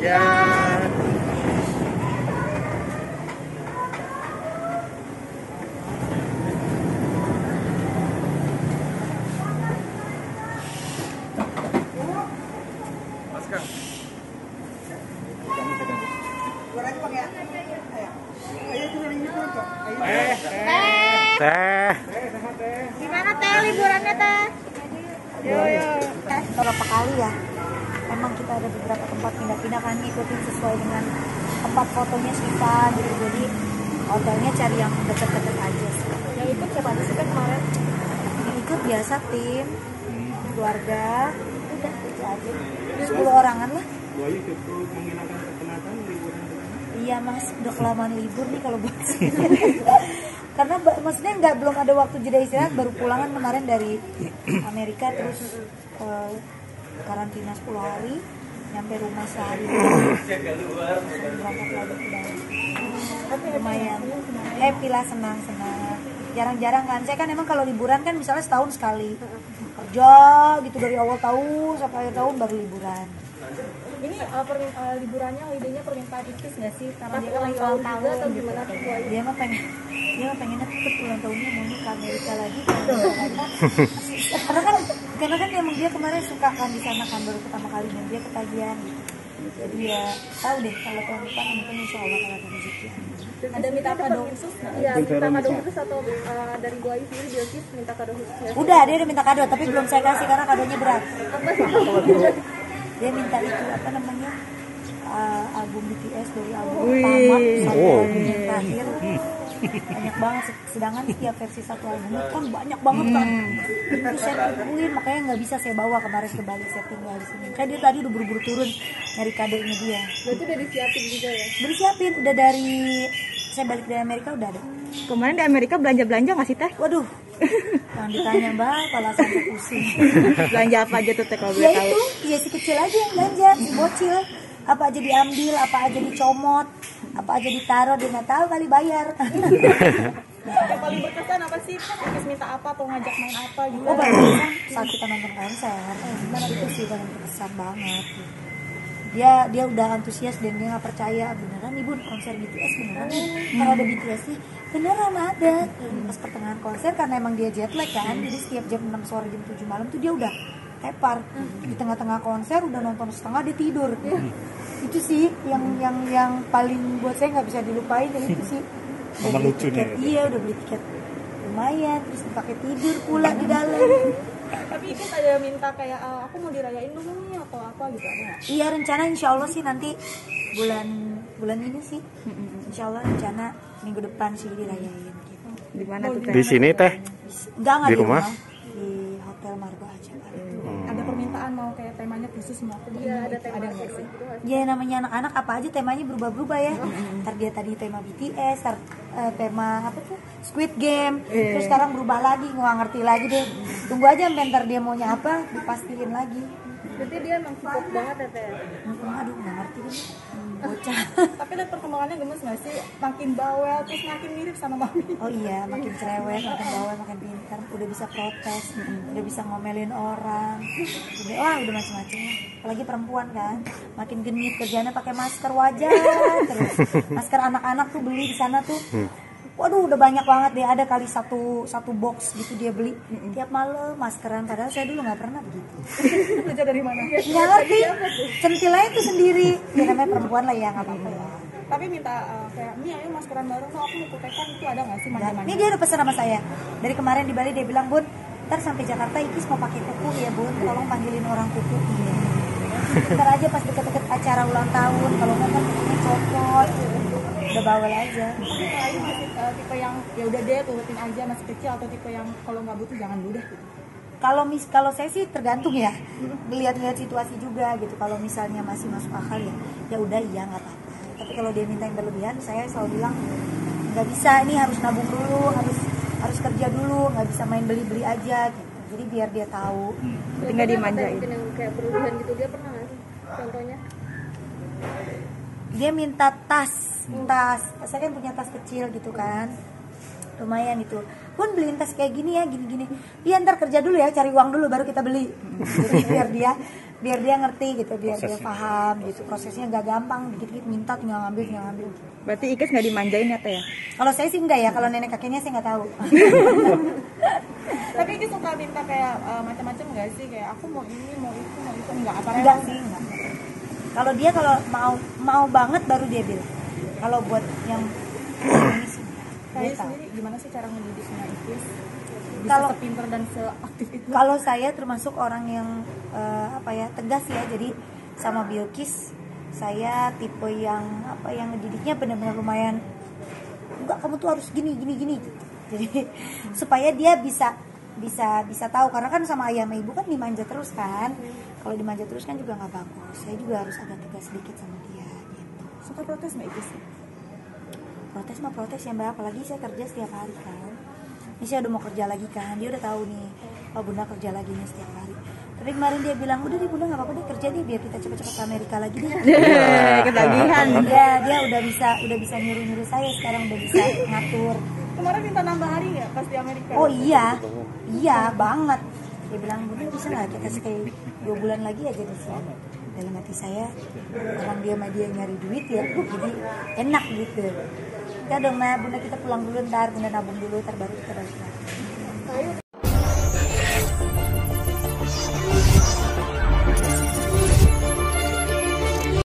ya Teh, teh. Gimana teh liburannya teh? Yo yo. Teh berapa kali ya? Emang kita ada beberapa tempat pindah-pindah kan ngikutin sesuai dengan tempat fotonya Siva gitu jadi hotelnya cari yang deket-deket aja sih. Yang ikut siapa aja sih kan kemarin? yang ikut biasa tim Hmm. keluarga. Udah itu aja. 10 orangan lah. Buaya cukup menghilangkan kepenatan liburan ke sana. iya mas. Udah kelamaan libur nih kalau buat karena maksudnya nggak belum ada waktu jeda istirahat baru pulangan kemarin dari Amerika terus eh, karantina 10 hari nyampe rumah sehari. Tapi lumayan. Happy lah senang senang. Jarang-jarang kan. Saya kan emang kalau liburan kan misalnya setahun sekali. Kerja gitu dari awal tahun sampai akhir tahun baru liburan. Ini uh, permin- uh, liburannya idenya permintaan Ikis nggak sih? Karena dia kan lagi ulang tahun atau gimana tuh dia mah pengen dia mah pengennya tetep ulang tahunnya mau ke Amerika lagi. Karena kan karena kan emang dia kemarin suka kan di sana kan baru pertama kali dan dia ketagihan gitu jadi ya tahu deh kalau tahun depan mungkin insya Allah kalau ada rezeki Ada minta kado khusus? Iya, minta kado khusus atau uh, dari Buaya sendiri dia Ikis minta kado khusus sih? udah dia udah minta kado tapi belum saya kasih karena kadonya berat Apa sih? dia minta itu apa namanya uh, album BTS dari album pertama sampai Oh. album yang terakhir banyak banget sedangkan setiap versi satu album kan banyak banget kan itu saya tungguin makanya nggak bisa saya bawa kemarin ke Bali saya tinggal di sini. Kayak dia tadi udah buru-buru turun nyari kadonya dia. Berarti udah disiapin juga ya? udah siapin udah dari saya balik dari Amerika udah ada. Kemarin di Amerika belanja-belanja nggak sih teh? waduh. Jangan ditanya mbak kepala sampai pusing. Belanja apa aja tuh teh kalau ya boleh tahu? itu ya si kecil aja yang belanja si bocil. Apa aja diambil apa aja dicomot apa aja ditaruh dia nggak tahu kali bayar. Yang paling berkesan apa sih? Ikis minta apa atau ngajak main apa gitu? oh kan saat kita nonton konser. Eh, gimana? Itu sih paling berkesan banget. Dia dia udah antusias dan dia nggak percaya. Beneran ibu konser BTS beneran nih? Kalau ada BTS sih beneran ada. Pas pertengahan konser karena emang dia jet lag kan jadi setiap jam 6 sore jam 7 malam tuh dia udah tepar. Di tengah-tengah konser udah nonton setengah dia tidur. Itu sih yang yang yang paling buat saya nggak bisa dilupain ya itu sih. Udah beli tiket, itu. iya udah beli tiket. Lumayan terus dipakai tidur pula di dalam. Tapi Ikis ada minta kayak uh, aku mau dirayain dulu nih atau apa gitu ada? Iya rencana insya Allah sih nanti bulan bulan ini sih. Insya Allah rencana minggu depan sih dirayain gitu. Di mana tuh teh? Di sini teh. Enggak nggak Di di rumah? Hotel Margo aja. Ada permintaan mau kayak temanya khusus mau aku Iya, ada tema ada nggak sih? Ya namanya anak-anak apa aja temanya berubah-berubah ya. Ntar dia tadi tema BTS, ntar eh, tema apa tuh Squid Game, terus sekarang berubah lagi nggak ngerti lagi deh. Tunggu aja sampai ntar dia maunya apa dipastiin lagi. Berarti dia emang support banget ya Teh? Hmm, Aduh nggak ngerti. Hmm, bocah. Tapi lihat perkembangannya gemes nggak sih? Makin bawel terus makin mirip sama mami. Oh iya, makin cerewet, makin bawah, makin pintar, udah bisa protes, udah bisa ngomelin orang, udah wah udah macam-macam. Apalagi perempuan kan, makin genit kerjanya pakai masker wajah terus. Masker anak-anak tuh beli di sana tuh. Waduh, udah banyak banget deh. Ada kali satu satu box gitu dia beli tiap malam maskeran. Padahal saya dulu nggak pernah begitu. Belajar dari mana? Nggak ngerti. Centilnya itu sendiri. Ya namanya perempuan lah ya nggak apa-apa ya. Tapi minta uh, kayak, "Mi ayo maskeran bareng dong, aku mau kutekan itu ada nggak sih Nah, manja-manja?" ini dia udah pesan sama saya. Dari kemarin di Bali dia bilang, Bun, ntar sampai Jakarta Ikis mau pakai kuku ya Bun, tolong panggilin orang kuku. Iya. Ntar aja pas deket-deket acara ulang tahun, kalau nggak kan kukunya copot. Udah bawel aja. Tapi kalau masih uh, tipe yang ya udah deh turutin aja masih kecil atau tipe yang kalau nggak butuh jangan dulu deh. Gitu. Kalau mis kalau saya sih tergantung ya, lihat-lihat situasi juga gitu. Kalau misalnya masih masuk akal ya, ya udah iya nggak apa-apa. Tapi kalau dia minta yang berlebihan, saya selalu bilang nggak bisa. Ini harus nabung dulu, harus harus kerja dulu, nggak bisa main beli-beli aja gitu. Jadi biar dia tahu. Tinggal dimanjain. Mungkin yang kayak berlebihan gitu dia pernah nggak sih? Contohnya? Dia minta tas tas. Saya kan punya tas kecil gitu kan. Lumayan itu. Pun beliin tas kayak gini ya gini gini dia ntar kerja dulu ya cari uang dulu baru kita beli. Jadi biar dia biar dia ngerti gitu biar dia paham gitu. Prosesnya nggak gampang dikit dikit minta tinggal ngambil tinggal ngambil. Berarti Ikes nggak dimanjain ya teh ya? kalau saya sih enggak ya kalau nenek kakeknya saya nggak tahu. Tapi ini suka minta kayak uh, macam-macam nggak sih? Kayak aku mau ini, mau itu, mau itu. Enggak apa enggak sih enggak kalau dia kalau mau mau banget baru dia bilang kalau buat yang ini sih Saya sendiri gimana sih cara ngedidiknya Ikis? Bisa Kalau- sepinter dan seaktif itu. kalau saya termasuk orang yang eh, apa ya tegas ya jadi sama biokis saya tipe yang apa yang ngedidiknya benar-benar lumayan enggak kamu tuh harus gini gini gini gitu. jadi supaya dia bisa bisa bisa tahu. Karena kan sama ayah sama ibu kan dimanja terus kan. Kalau dimanja terus kan juga nggak bagus. Saya juga harus agak tegas sedikit sama dia gitu. Suka protes nggak Ikis? protes mah protes ya mbak. Apalagi saya kerja setiap hari kan. Ini saya udah mau kerja lagi kan. Dia udah tahu nih oh bunda kerja lagi nih setiap hari. Tapi kemarin dia bilang udah deh bunda nggak apa-apa deh kerja deh biar kita cepet-cepet ke Amerika lagi deh. Ketagihan. dia dia udah bisa udah bisa nyuruh nyuruh saya sekarang udah bisa ngatur Kemarin minta nambah hari nggak pas di Amerika? oh iya. Iya banget. Dia bilang bunda bisa nggak kita stay dua bulan lagi aja di sini? Dalam hati saya orang dia sama dia nyari duit ya jadi enak gitu. Ya dong bunda kita pulang dulu ntar bunda nabung dulu ntar baru